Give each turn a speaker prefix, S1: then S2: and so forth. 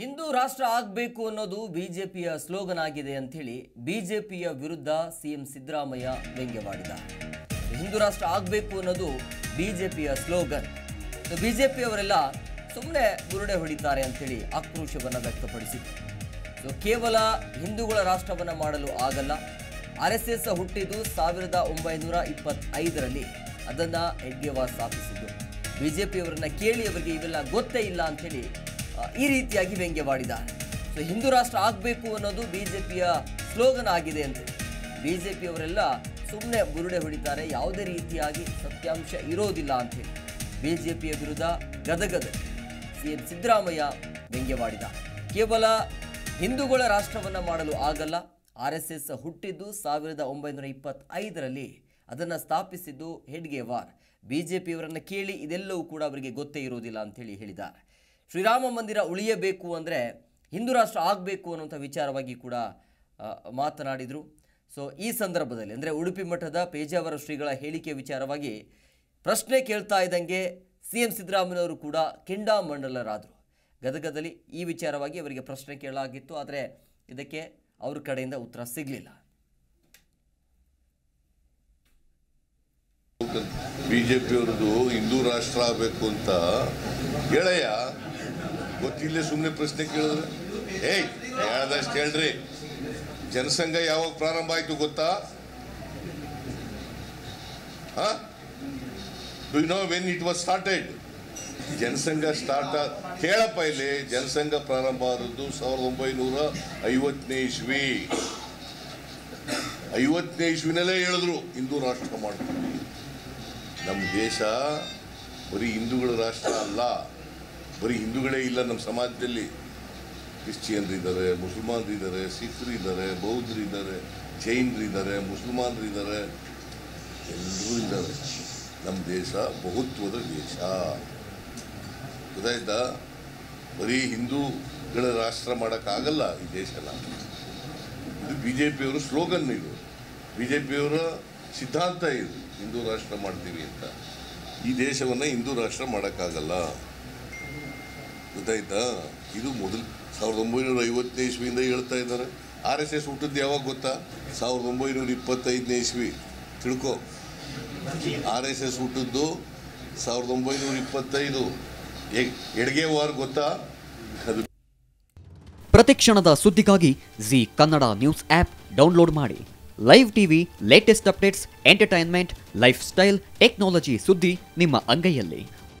S1: ಹಿಂದೂ ರಾಷ್ಟ್ರ ಆಗಬೇಕು ಅನ್ನೋದು ಬಿಜೆಪಿಯ ಸ್ಲೋಗನ್ ಆಗಿದೆ ಅಂಥೇಳಿ ಬಿಜೆಪಿಯ ವಿರುದ್ಧ ಸಿಎಂ ಸಿದ್ದರಾಮಯ್ಯ ವ್ಯಂಗ್ಯವಾಡಿದ್ದಾರೆ ಹಿಂದೂ ರಾಷ್ಟ್ರ ಆಗಬೇಕು ಅನ್ನೋದು ಬಿಜೆಪಿಯ ಸ್ಲೋಗನ್. ಬಿಜೆಪಿಯವರೆಲ್ಲ ಸುಮ್ಮನೆ ಬುರುಡೆ ಹೊಡಿತಾರೆ ಅಂಥೇಳಿ ಆಕ್ರೋಶವನ್ನು ವ್ಯಕ್ತಪಡಿಸಿದ್ರು. ಸೊ ಕೇವಲ ಹಿಂದೂಗಳ ರಾಷ್ಟ್ರವನ್ನು ಮಾಡಲು ಆಗಲ್ಲ. ಆರ್ ಎಸ್ ಎಸ್ ಹುಟ್ಟಿದ್ದು ಸಾವಿರದ ಒಂಬೈನೂರ ಇಪ್ಪತ್ತೈದರಲ್ಲಿ ಅದನ್ನು ಹೆಡ್ಗೆವಾರ್ ಸ್ಥಾಪಿಸಿದ್ದು. ಬಿಜೆಪಿಯವರನ್ನ ಕೇಳಿ ಅವರಿಗೆ ಇವೆಲ್ಲ ಗೊತ್ತೇ ಇಲ್ಲ ಅಂಥೇಳಿ ಈ ರೀತಿಯಾಗಿ ವ್ಯಂಗ್ಯವಾಡಿದ್ದಾರೆ ಸೊ ಹಿಂದೂ ರಾಷ್ಟ್ರ ಆಗಬೇಕು ಅನ್ನೋದು ಬಿ ಜೆ ಪಿಯ ಸ್ಲೋಗನ್ ಆಗಿದೆ ಅಂತ. ಬಿಜೆಪಿಯವರೆಲ್ಲ ಸುಮ್ಮನೆ ಬುರುಡೆ ಹೊಡಿತಾರೆ, ಯಾವುದೇ ರೀತಿಯಾಗಿ ಸತ್ಯಾಂಶ ಇರೋದಿಲ್ಲ ಅಂತ ಅಂಥೇಳಿ ಪಿಯ ವಿರುದ್ಧ ಗದಗದ ಸಿ ಎಂ ಸಿದ್ದರಾಮಯ್ಯ ವ್ಯಂಗ್ಯವಾಡಿದ ಕೇವಲ ಹಿಂದೂಗಳ ರಾಷ್ಟ್ರವನ್ನು ಮಾಡಲು ಆಗಲ್ಲ, ಆರ್ ಎಸ್ ಎಸ್ ಹುಟ್ಟಿದ್ದು ಸಾವಿರದ ಒಂಬೈನೂರ ಇಪ್ಪತ್ತೈದರಲ್ಲಿ ಅದನ್ನು ಸ್ಥಾಪಿಸಿದ್ದು ಹೆಡ್ಗೇವಾರ್. ಬಿಜೆಪಿಯವರನ್ನು ಕೇಳಿ ಇದೆಲ್ಲವೂ ಕೂಡ ಅವರಿಗೆ ಗೊತ್ತೇ ಇರೋದಿಲ್ಲ ಅಂಥೇಳಿ ಹೇಳಿದ್ದಾರೆ. ಶ್ರೀರಾಮ ಮಂದಿರ ಉಳಿಯಬೇಕು ಅಂದರೆ ಹಿಂದೂ ರಾಷ್ಟ್ರ ಆಗಬೇಕು ಅನ್ನುವಂಥ ವಿಚಾರವಾಗಿ ಕೂಡ ಮಾತನಾಡಿದರು. ಸೊ ಈ ಸಂದರ್ಭದಲ್ಲಿ, ಅಂದರೆ ಉಡುಪಿ ಮಠದ ಪೇಜಾವರ ಶ್ರೀಗಳ ಹೇಳಿಕೆ ವಿಚಾರವಾಗಿ ಪ್ರಶ್ನೆ ಕೇಳ್ತಾ ಇದ್ದಂಗೆ ಸಿ ಎಂ ಸಿದ್ದರಾಮಯ್ಯವರು ಕೂಡ ಕೆಂಡಾಮಂಡಲರಾದರು. ಗದಗದಲ್ಲಿ ಈ ವಿಚಾರವಾಗಿ ಅವರಿಗೆ ಪ್ರಶ್ನೆ ಕೇಳಲಾಗಿತ್ತು, ಆದರೆ ಇದಕ್ಕೆ ಅವ್ರ ಕಡೆಯಿಂದ ಉತ್ತರ ಸಿಗಲಿಲ್ಲ.
S2: ಬಿಜೆಪಿಯವ್ರದ್ದು ಹಿಂದೂ ರಾಷ್ಟ್ರ ಆಗಬೇಕು ಅಂತ ಹೇಳಯ್ಯ ಗೊತ್ತಿಲ್ಲೇ ಸುಮ್ಮನೆ ಪ್ರಶ್ನೆ ಕೇಳಿದ್ರೆ ಏಯ್ ಯಾರ್ದಷ್ಟು ಹೇಳ್ರಿ ಜನಸಂಘ ಯಾವಾಗ ಪ್ರಾರಂಭ ಆಯ್ತು ಗೊತ್ತಾ? Do you know when it was started Jana Sangh start ಕೇಳಪ್ಪ ಇಲ್ಲಿ, ಜನಸಂಘ ಪ್ರಾರಂಭ ಆದದ್ದು ಸಾವಿರದ ಒಂಬೈನೂರ ಐವತ್ತನೇ ಇಸ್ವಿ. ಐವತ್ತನೇ ಇಸ್ವಿನಲ್ಲೇ ಹೇಳಿದ್ರು, ಹಿಂದೂ ರಾಷ್ಟ್ರ ಮಾಡ್ತೀವಿ ನಮ್ಮ ದೇಶ ಬರೀ ಹಿಂದೂಗಳ ರಾಷ್ಟ್ರ ಅಲ್ಲ. ಬರೀ ಹಿಂದೂಗಳೇ ಇಲ್ಲ, ನಮ್ಮ ಸಮಾಜದಲ್ಲಿ ಕ್ರಿಶ್ಚಿಯನ್ರು ಇದ್ದಾರೆ, ಮುಸಲ್ಮಾನರು ಇದ್ದಾರೆ, ಸಿಖ್ರು ಇದ್ದಾರೆ, ಬೌದ್ಧರು ಇದ್ದಾರೆ, ಜೈನರು ಇದ್ದಾರೆ, ಮುಸಲ್ಮಾನರು ಇದ್ದಾರೆ ಎಲ್ಲರೂ ಇದ್ದಾರೆ. ನಮ್ಮ ದೇಶ ಬಹುತ್ವದ ದೇಶ. ಗೊತ್ತಾಯ್ತಾ? ಬರೀ ಹಿಂದೂಗಳ ರಾಷ್ಟ್ರ ಮಾಡೋಕ್ಕಾಗಲ್ಲ ಈ ದೇಶನ ಇದು ಬಿ ಜೆ ಪಿಯವರ ಸ್ಲೋಗನ್ ಇದು. ಬಿ ಜೆ ಪಿಯವರ ಸಿದ್ಧಾಂತ ಇದು. ಹಿಂದೂ ರಾಷ್ಟ್ರ ಮಾಡ್ತೀವಿ ಅಂತ. ಈ ದೇಶವನ್ನು ಹಿಂದೂ ರಾಷ್ಟ್ರ ಮಾಡೋಕ್ಕಾಗಲ್ಲ. ಗೊತ್ತಾಯ್ತಾ ಇದು ಮೊದಲು ಸಾವಿರದ ಒಂಬೈನೂರ ಐವತ್ತನೇ ಇಸ್ವಿಯಿಂದ ಹೇಳ್ತಾ ಇದ್ದಾರೆ. ಆರ್ ಎಸ್ ಎಸ್ ಹುಟ್ಟಿದ್ದು ಯಾವಾಗ ಗೊತ್ತಾ? ಸಾವಿರದ ಒಂಬೈನೂರ ಇಪ್ಪತ್ತೈದನೇ ಇಸ್ವಿ. ತಿಳ್ಕೊ. ಆರ್ ಎಸ್ ಎಸ್ ಹುಟ್ಟಿದ್ದು ಸಾವಿರದ ಒಂಬೈನೂರ ಇಪ್ಪತ್ತೈದು. ಎಡ್ಗೆ ವಾರ್ ಗೊತ್ತಾ?
S3: ಪ್ರತಿಕ್ಷಣದ ಸುದ್ದಿಗಾಗಿ Zee Kannada news app download ಮಾಡಿ. Live TV latest updates entertainment lifestyle technology ಸುದ್ದಿ ನಿಮ್ಮ ಅಂಗೈಯಲ್ಲಿ.